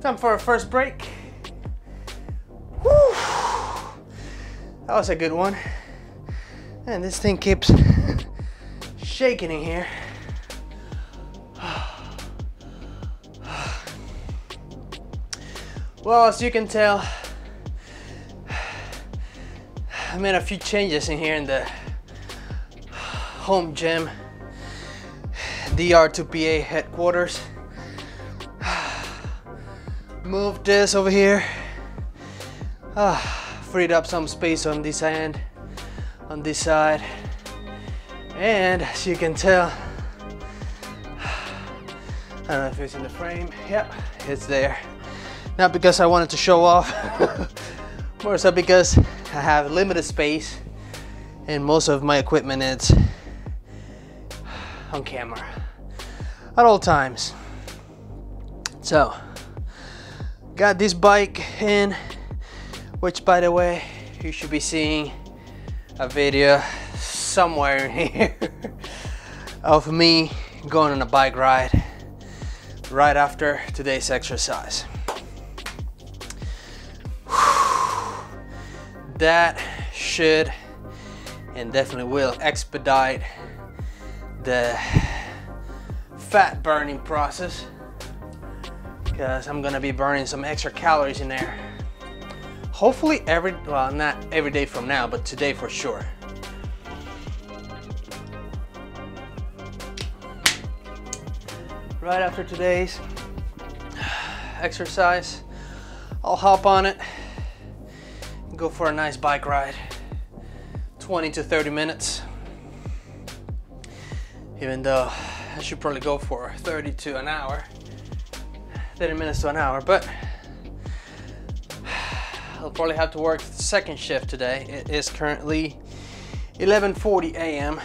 Time for our first break. Whew. That was a good one. And this thing keeps shaking in here. Well, as you can tell, I made a few changes in here in the home gym, DR2PA headquarters moved this over here. Ah, freed up some space on this end, on this side. And as you can tell, I don't know if it's in the frame. Yep, it's there. Not because I wanted to show off, more so because I have limited space and most of my equipment is on camera at all times. So, got this bike in which by the way you should be seeing a video somewhere in here of me going on a bike ride right after today's exercise. That should and definitely will expedite the fat burning process because I'm gonna be burning some extra calories in there. Hopefully every, well not every day from now, but today for sure. Right after today's exercise, I'll hop on it and go for a nice bike ride. 20 to 30 minutes. Even though I should probably go for 30 to an hour. 30 minutes to an hour, but I'll probably have to work the second shift today. It is currently 11:40 a.m.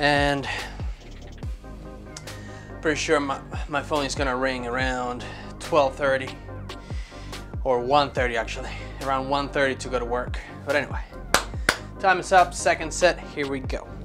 and pretty sure my, my phone is gonna ring around 12:30 or 1:30 actually, around 1:30 to go to work. But anyway, time is up. Second set. Here we go.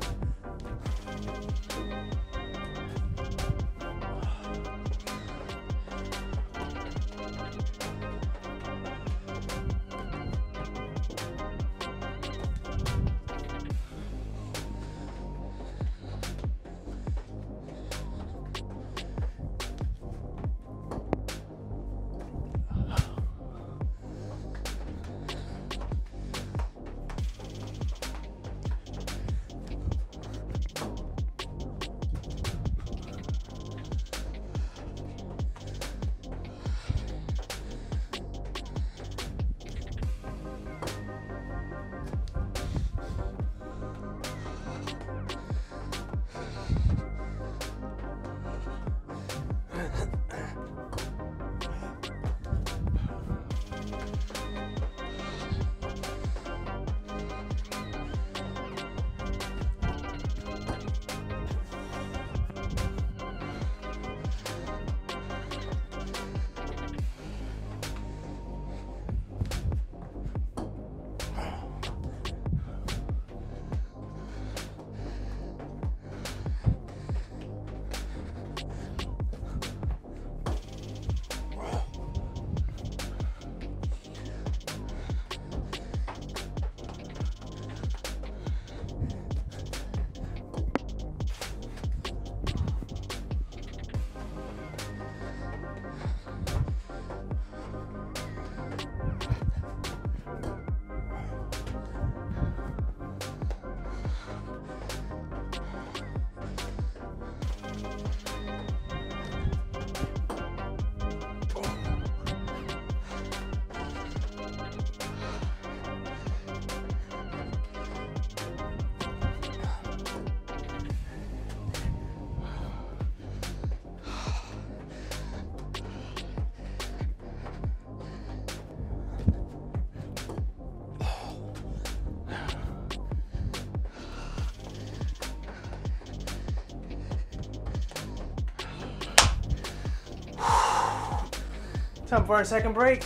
Time for our second break.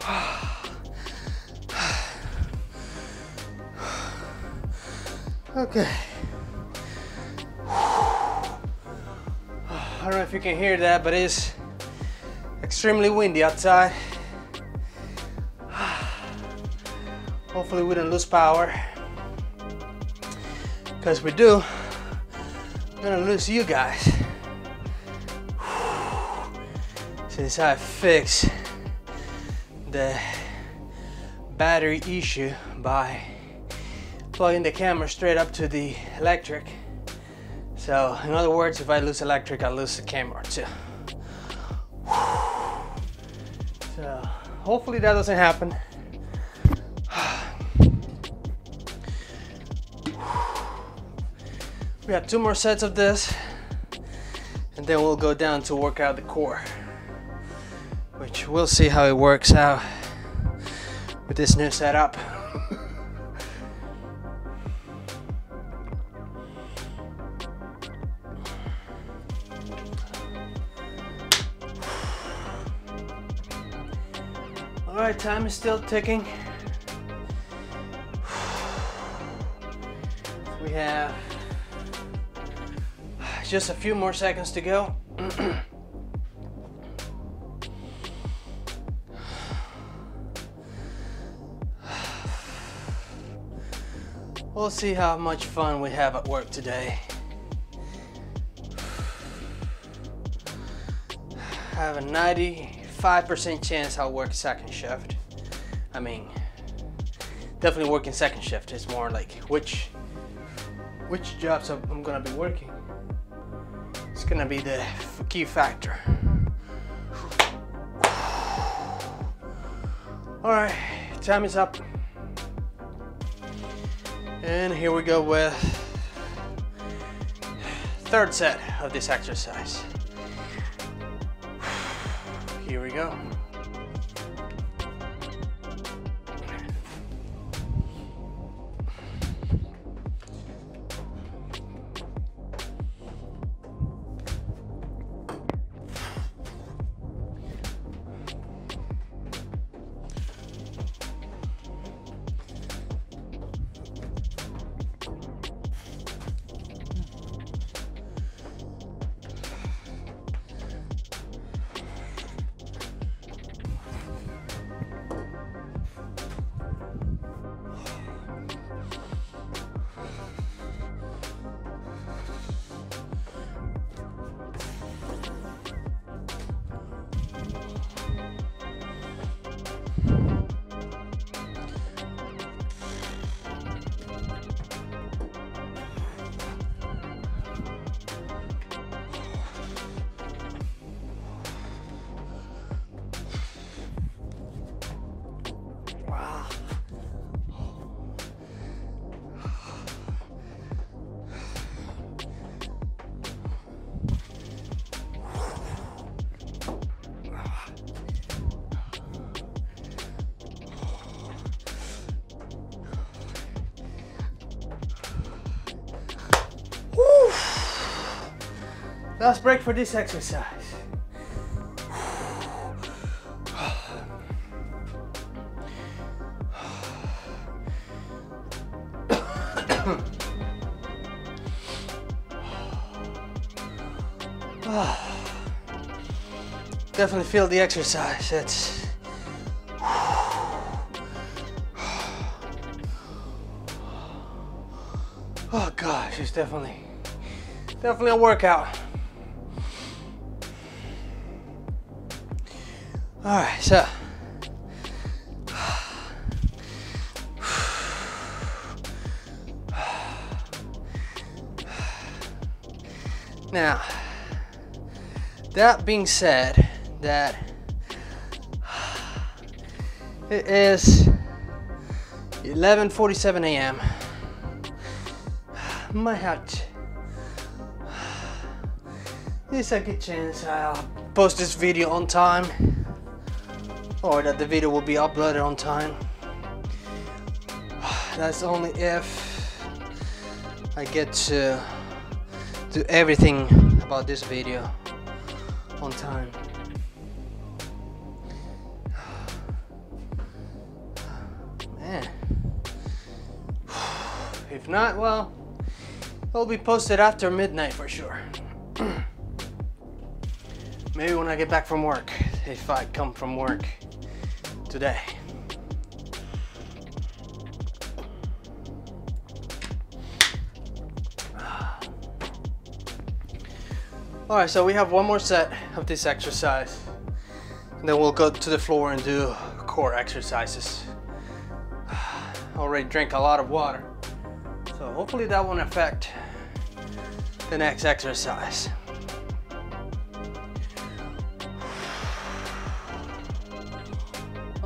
Okay. I don't know if you can hear that, but it's extremely windy outside. Hopefully we don't lose power. Because we do, we're gonna lose you guys. Since I fixed the battery issue by plugging the camera straight up to the electric. So in other words, if I lose electric, I lose the camera too. So hopefully that doesn't happen. We have two more sets of this and then we'll go down to work out the core we'll see how it works out with this new setup. All right, time is still ticking. We have just a few more seconds to go. We'll see how much fun we have at work today. I have a 95% chance I'll work second shift. I mean, definitely working second shift. It's more like which which jobs I'm gonna be working. It's gonna be the key factor. All right, time is up. And here we go with third set of this exercise. Here we go. Last break for this exercise. Definitely feel the exercise. It's Oh gosh, it's definitely definitely a workout. All right, so. Now, that being said, that it is 11:47 a.m. My to. There's a good chance I'll post this video on time or that the video will be uploaded on time. That's only if I get to do everything about this video on time. Man. If not, well, it'll be posted after midnight for sure. Maybe when I get back from work, if I come from work today. All right, so we have one more set of this exercise. And then we'll go to the floor and do core exercises. Already drank a lot of water. So hopefully that won't affect the next exercise.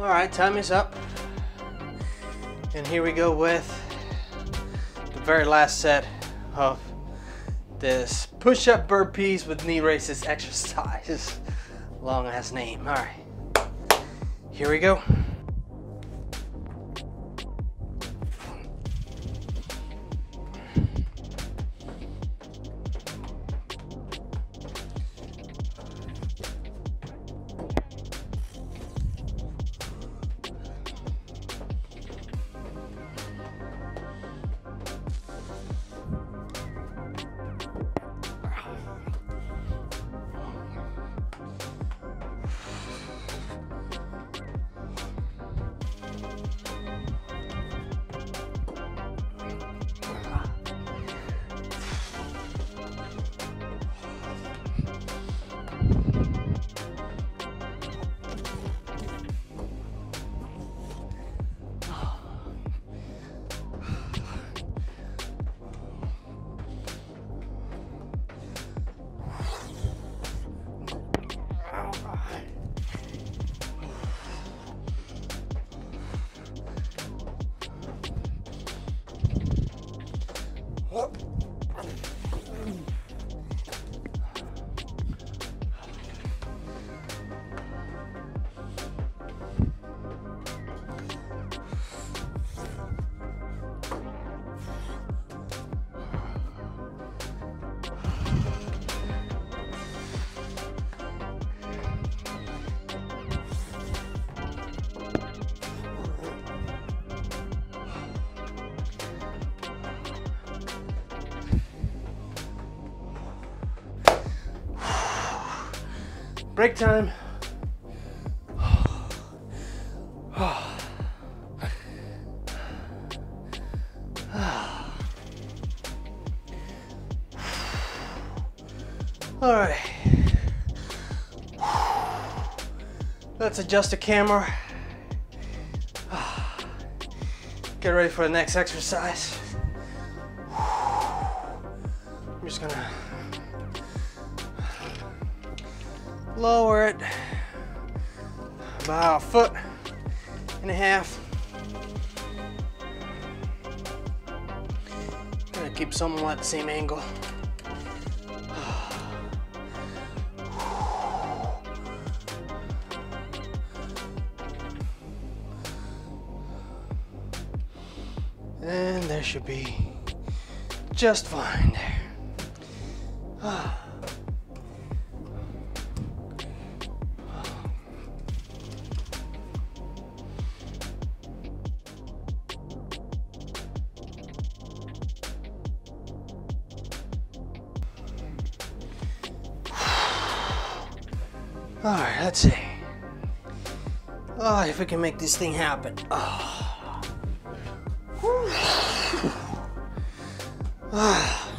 All right, time is up. And here we go with the very last set of this push-up burpees with knee raises exercise. Long ass name. All right. Here we go. Break time. All right. Let's adjust the camera. Get ready for the next exercise. Lower it about a foot and a half. Gonna keep somewhat the same angle. And there should be just fine there. All right, let's see. Oh, if we can make this thing happen. Oh. Ah.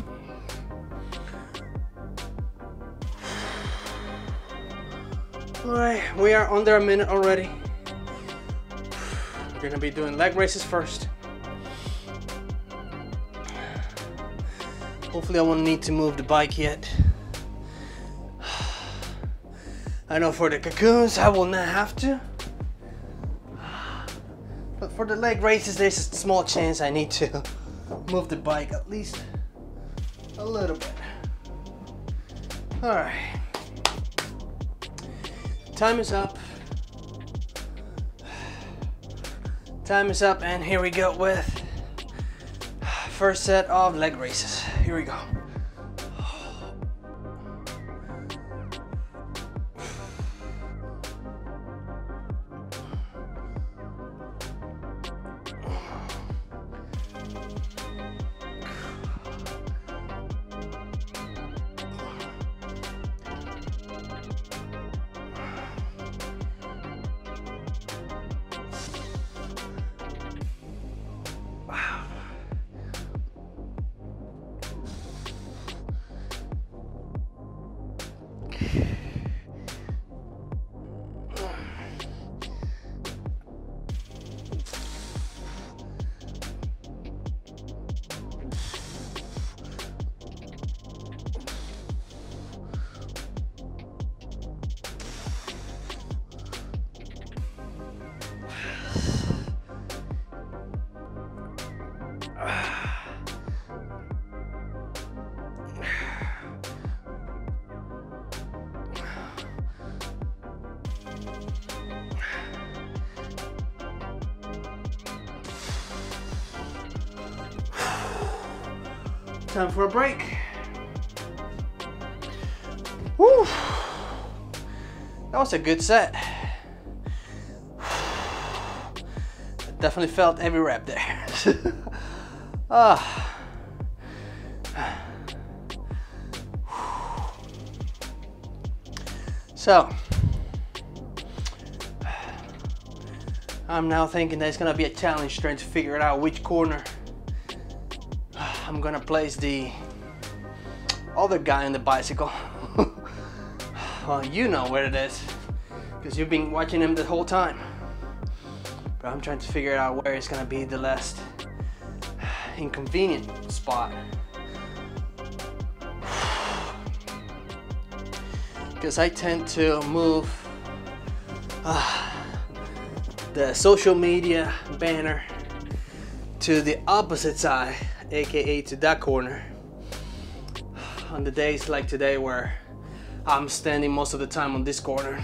All right, we are under a minute already. We're gonna be doing leg raises first. Hopefully I won't need to move the bike yet. I know for the cocoons, I will not have to. But for the leg raises, there's a small chance I need to move the bike at least a little bit. All right. Time is up. Time is up, and here we go with first set of leg raises. Here we go. Yeah. Time for a break. Woo! That was a good set. I Definitely felt every rep there. ah. So, I'm now thinking that it's gonna be a challenge trying to figure out which corner I'm gonna place the other guy on the bicycle. well, you know where it is because you've been watching him the whole time. But I'm trying to figure out where it's gonna be the last inconvenient spot. Because I tend to move uh, the social media banner to the opposite side aka to that corner. On the days like today where I'm standing most of the time on this corner.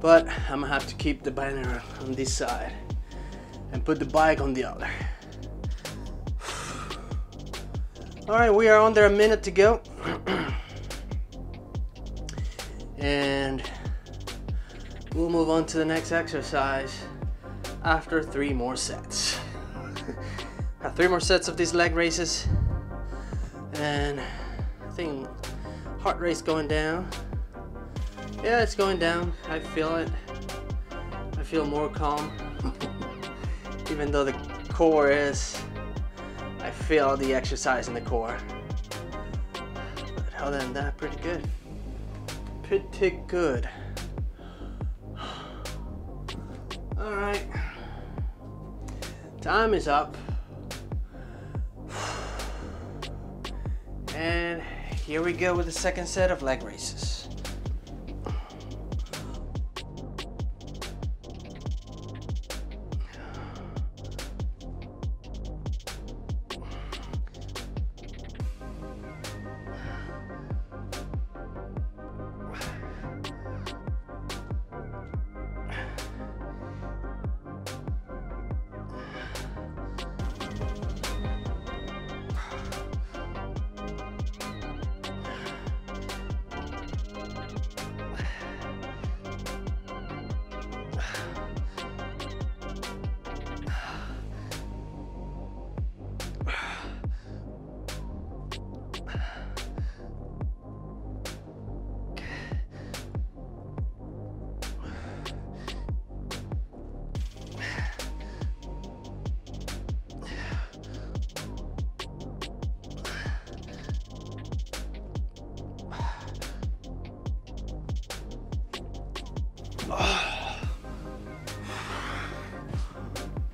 But I'm gonna have to keep the banner on this side and put the bike on the other. All right we are under a minute to go. And we'll move on to the next exercise after three more sets three more sets of these leg raises. And I think heart rate's going down. Yeah, it's going down. I feel it. I feel more calm. Even though the core is, I feel the exercise in the core. But other than that, pretty good. Pretty good. All right. Time is up. And here we go with the second set of leg raises.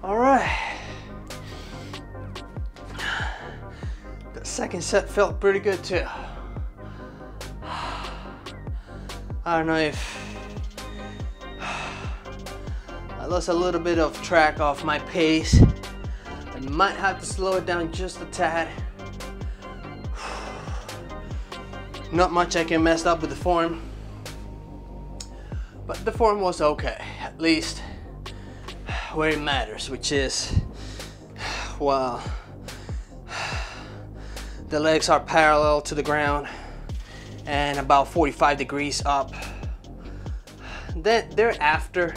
All right. The second set felt pretty good too. I don't know if I lost a little bit of track off my pace. I might have to slow it down just a tad. Not much I can mess up with the form. But the form was okay, at least where it matters, which is, while the legs are parallel to the ground and about 45 degrees up. Then thereafter,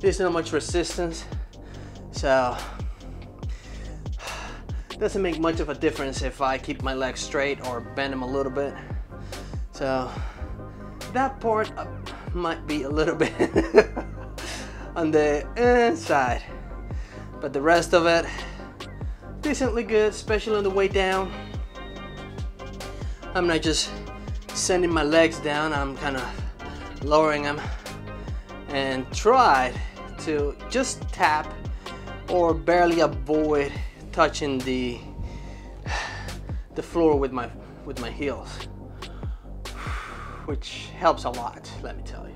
there's not much resistance, so doesn't make much of a difference if I keep my legs straight or bend them a little bit. So that part uh, might be a little bit on the inside. But the rest of it, decently good, especially on the way down. I'm not just sending my legs down. I'm kind of lowering them and tried to just tap or barely avoid touching the the floor with my with my heels which helps a lot let me tell you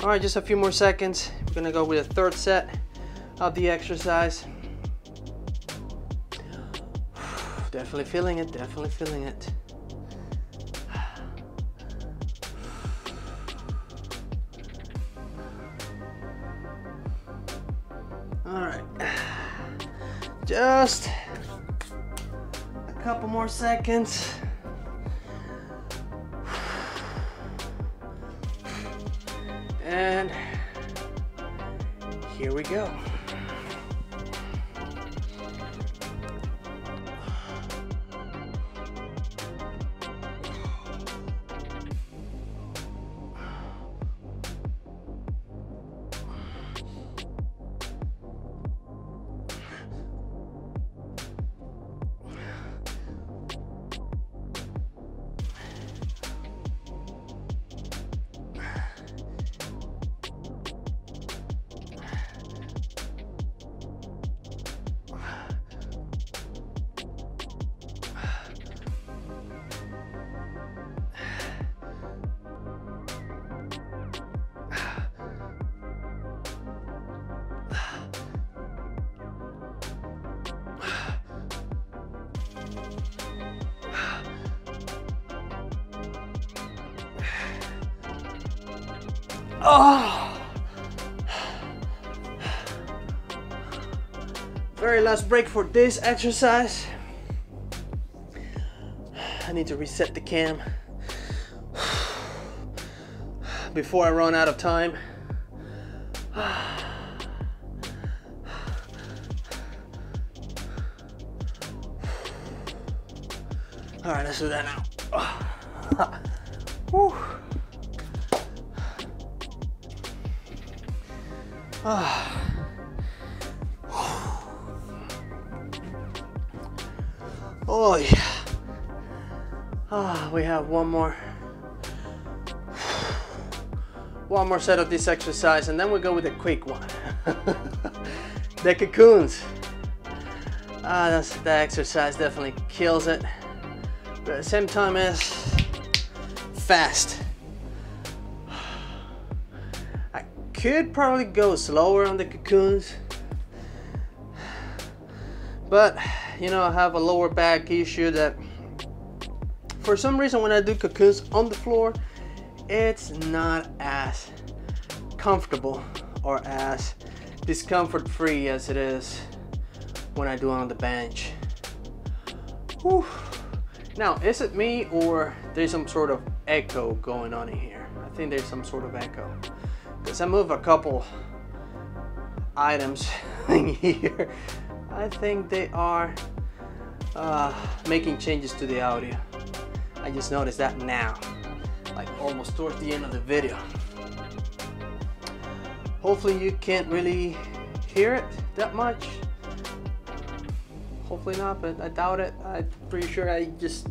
all right just a few more seconds. We're gonna go with a third set of the exercise. Definitely feeling it definitely feeling it. All right, just a couple more seconds. And here we go. Very last break for this exercise. I need to reset the cam before I run out of time. All right, let's do that now. Whew. Oh yeah. Ah, we have one more. One more set of this exercise and then we go with a quick one. the cocoons. Ah, that's that exercise definitely kills it. But at the same time is fast. I could probably go slower on the cocoons. But you know, I have a lower back issue that for some reason when I do cocoons on the floor, it's not as comfortable or as discomfort free as it is when I do on the bench. Whew. Now, is it me or there's some sort of echo going on in here? I think there's some sort of echo because I move a couple items in here I think they are uh, making changes to the audio. I just noticed that now, like almost towards the end of the video. Hopefully you can't really hear it that much. Hopefully not, but I doubt it. I'm pretty sure I just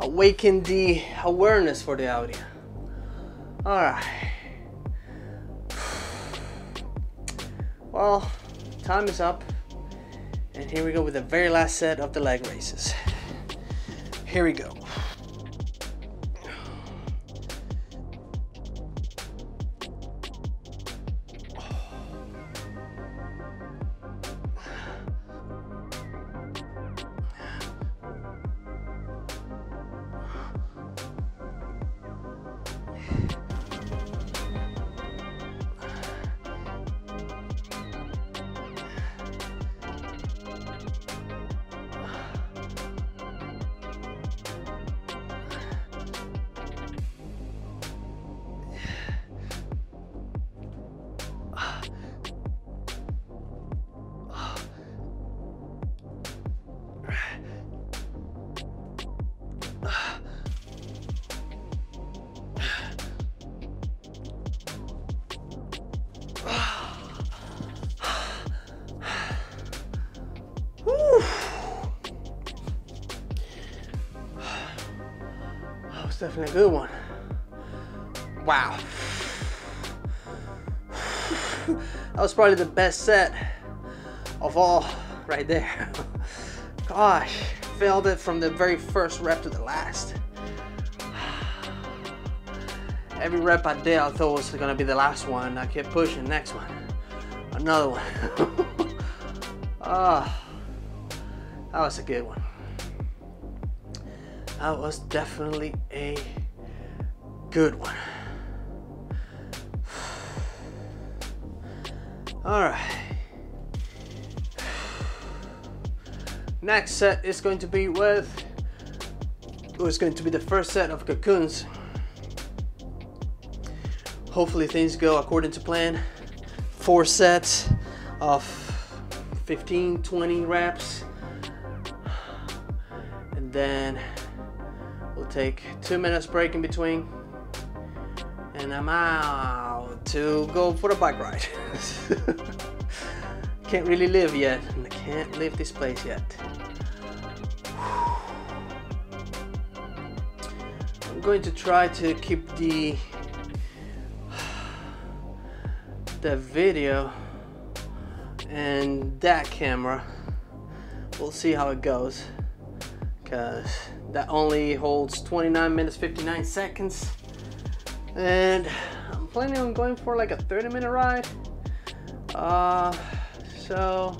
awakened the awareness for the audio. All right. Well, time is up. And here we go with the very last set of the leg raises. Here we go. Definitely a good one. Wow. that was probably the best set of all right there. Gosh, failed it from the very first rep to the last. Every rep I did, I thought was gonna be the last one. I kept pushing, next one, another one. Ah, oh, that was a good one. That was definitely a good one. All right. Next set is going to be with, it was going to be the first set of cocoons. Hopefully things go according to plan. Four sets of 15, 20 reps. And then take two minutes break in between. And I'm out to go for a bike ride. can't really live yet. And I can't leave this place yet. I'm going to try to keep the the video and that camera we'll see how it goes because that only holds 29 minutes 59 seconds. And I'm planning on going for like a 30 minute ride. Uh, so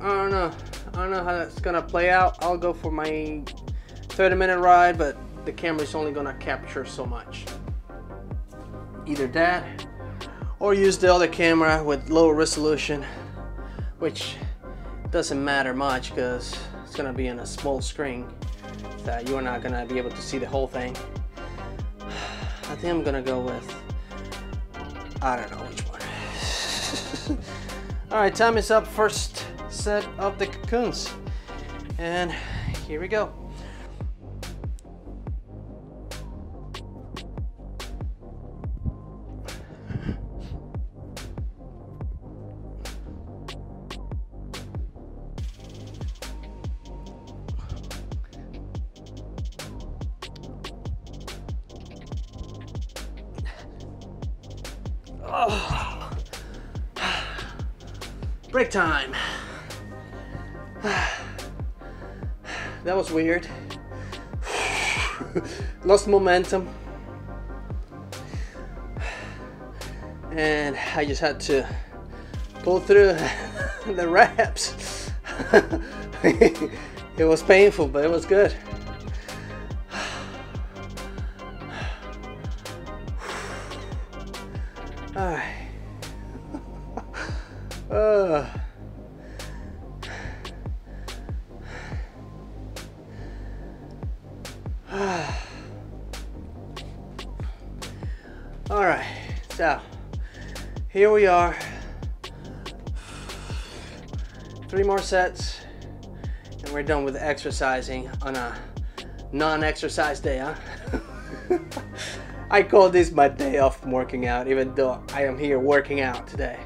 I don't know. I don't know how that's gonna play out. I'll go for my 30 minute ride but the camera is only gonna capture so much. Either that or use the other camera with lower resolution which doesn't matter much because it's gonna be in a small screen that you're not gonna be able to see the whole thing. I think I'm gonna go with I don't know which one. Alright time is up. First set of the cocoons. And here we go weird. Lost momentum. And I just had to pull through the reps. it was painful, but it was good. Are. Three more sets, and we're done with exercising on a non-exercise day, huh? I call this my day off from working out, even though I am here working out today.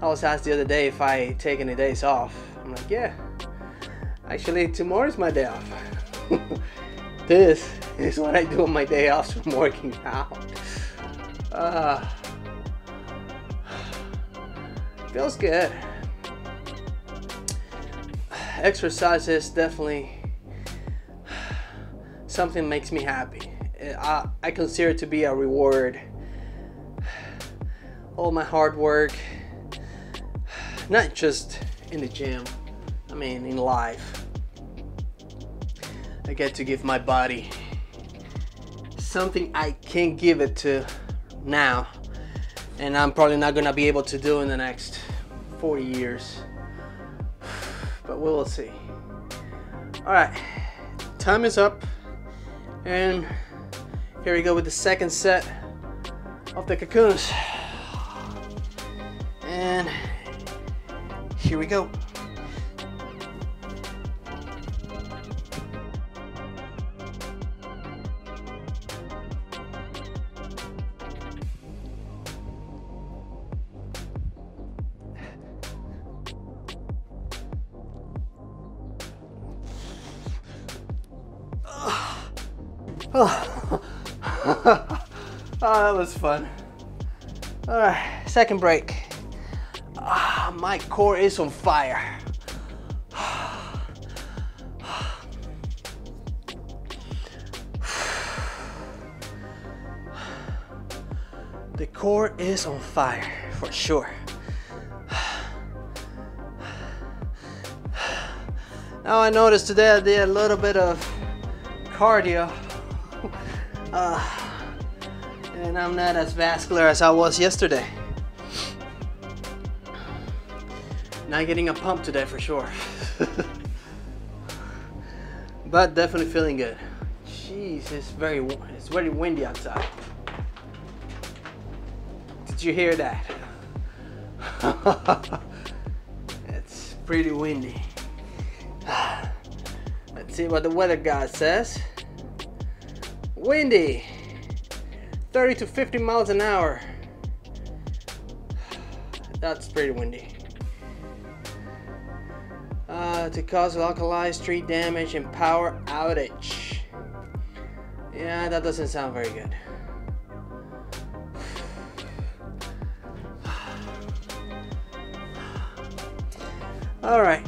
I was asked the other day if I take any days off. I'm like, yeah. Actually, tomorrow is my day off. this is what I do on my day off from working out. Uh, feels good. Exercise is definitely something makes me happy. I, I consider it to be a reward. All my hard work, not just in the gym, I mean in life. I get to give my body something I can't give it to now and I'm probably not gonna be able to do in the next 40 years but we will see all right time is up and here we go with the second set of the cocoons. And here we go. That was fun. All right, second break. Ah, my core is on fire. The core is on fire for sure. Now I noticed today I did a little bit of cardio. Uh, and I'm not as vascular as I was yesterday. Not getting a pump today for sure. but definitely feeling good. Jeez, it's very it's very windy outside. Did you hear that? it's pretty windy. Let's see what the weather guy says. Windy. 30 to 50 miles an hour. That's pretty windy. Uh, to cause localized tree damage and power outage. Yeah, that doesn't sound very good. All right.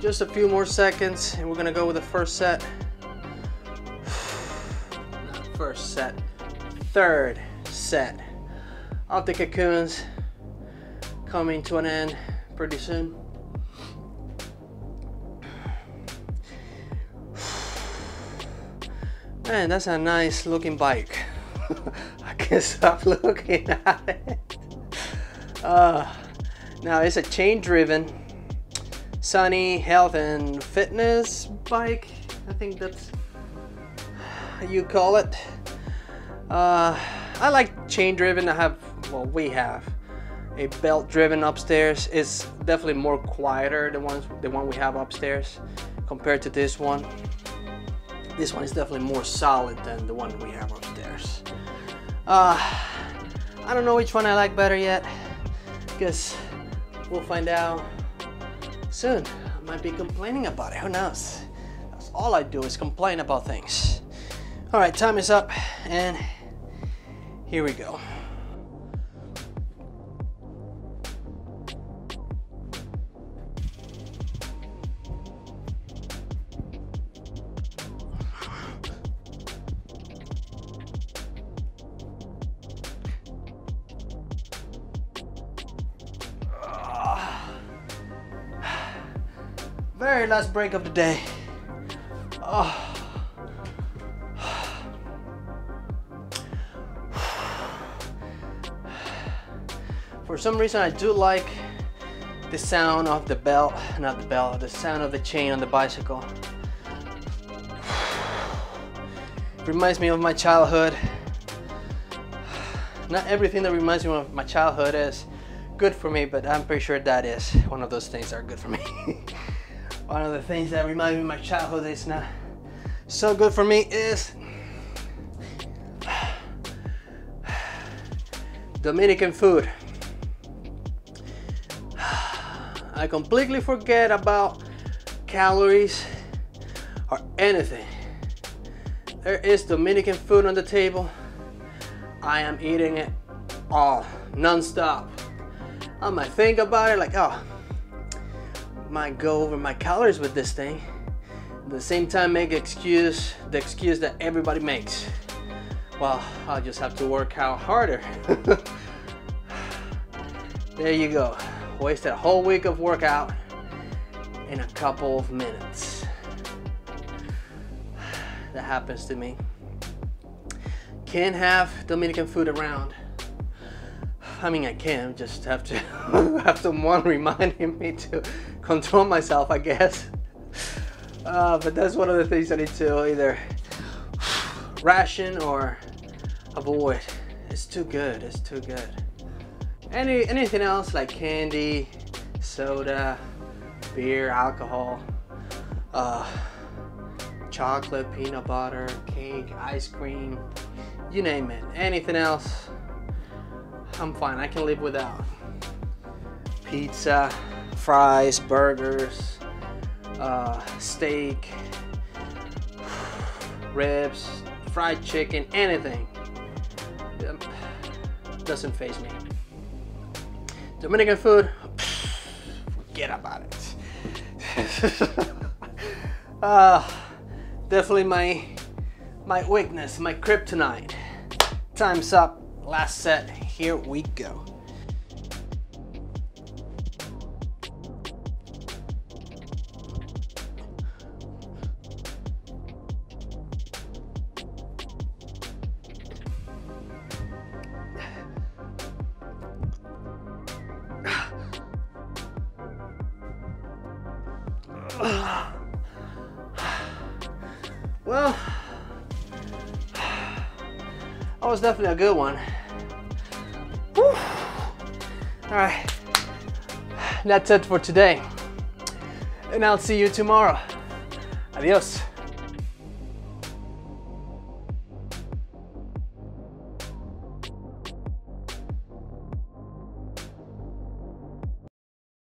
Just a few more seconds and we're gonna go with the first set first set, third set of the cocoons coming to an end pretty soon. Man, that's a nice looking bike. I can't stop looking at it. Uh, now it's a chain driven sunny health and fitness bike. I think that's you call it. Uh, I like chain driven. I have, well, we have a belt driven upstairs. It's definitely more quieter than the ones the one we have upstairs compared to this one. This one is definitely more solid than the one we have upstairs. Uh, I don't know which one I like better yet. Guess we'll find out soon. I might be complaining about it. Who knows? That's all I do is complain about things. All right, time is up and here we go. Very last break of the day. Oh. Some reason I do like the sound of the belt, not the belt, the sound of the chain on the bicycle. reminds me of my childhood. Not everything that reminds me of my childhood is good for me, but I'm pretty sure that is one of those things that are good for me. one of the things that remind me of my childhood is not so good for me is Dominican food. I completely forget about calories or anything. There is Dominican food on the table. I am eating it all non-stop. I might think about it like, oh, might go over my calories with this thing. At the same time, make excuse the excuse that everybody makes. Well, I'll just have to work out harder. there you go wasted a whole week of workout in a couple of minutes. That happens to me. Can't have Dominican food around. I mean, I can just have to have someone reminding me to control myself, I guess. Uh, but that's one of the things I need to either ration or avoid. It's too good. It's too good. Any anything else like candy, soda, beer, alcohol, uh, chocolate, peanut butter, cake, ice cream, you name it. Anything else, I'm fine. I can live without. Pizza, fries, burgers, uh, steak, ribs, fried chicken, anything. Doesn't faze me. Dominican food, forget about it. uh, definitely my my weakness, my kryptonite. Time's up. Last set. Here we go. Good one. Whew. All right, that's it for today. And I'll see you tomorrow. Adios.